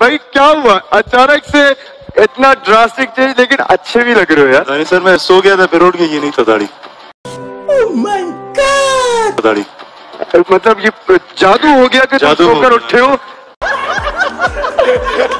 भाई क्या हुआ? अचानक से इतना ड्रास्टिक चेंज लेकिन अच्छे भी लग रहे हो यार। सर मैं सो गया था फिर उठ गई ये नहीं था दाढ़ी। oh मतलब ये जादू हो गया कि जादू होकर उठे हो?